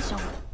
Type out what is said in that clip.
像我